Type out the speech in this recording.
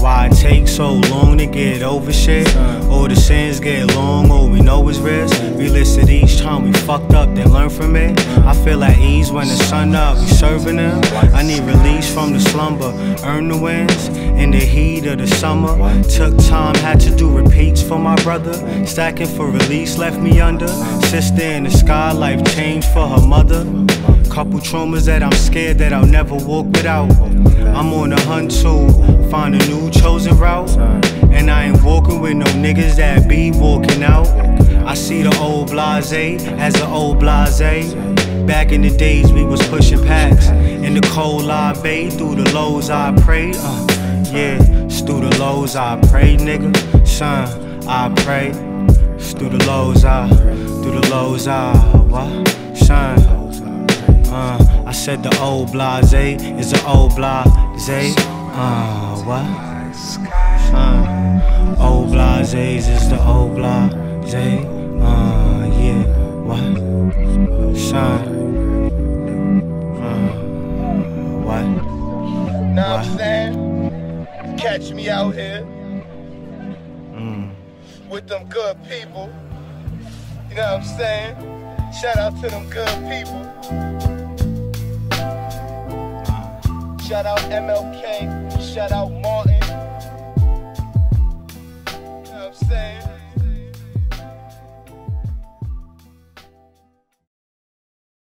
Why take so long to get over shit? Or the sins get long, or we know it's risk. We fucked up, then learn from it. I feel at ease when the sun up, we serving them. I need release from the slumber, earn the wins in the heat of the summer. Took time, had to do repeats for my brother. Stacking for release left me under. Sister in the sky, life changed for her mother. Couple traumas that I'm scared that I'll never walk without. I'm on a hunt to find a new chosen route. And I ain't walking with no niggas that be walking out. I see the old blase as the old blase. Back in the days we was pushing packs. In the cold I bathed, through the lows I prayed. Uh, yeah, it's through the lows I prayed, nigga. Son, I pray. It's through the lows I, through the lows I, what? Son. Uh, I said the old blase is the old blase. Uh, what? Son, old blases is the old blase. Uh, yeah, what? Son, uh, what? Know what I'm saying? Catch me out here with them good people. You know what I'm saying? Shout out to them good people. Shout out MLK. Shout out Martin.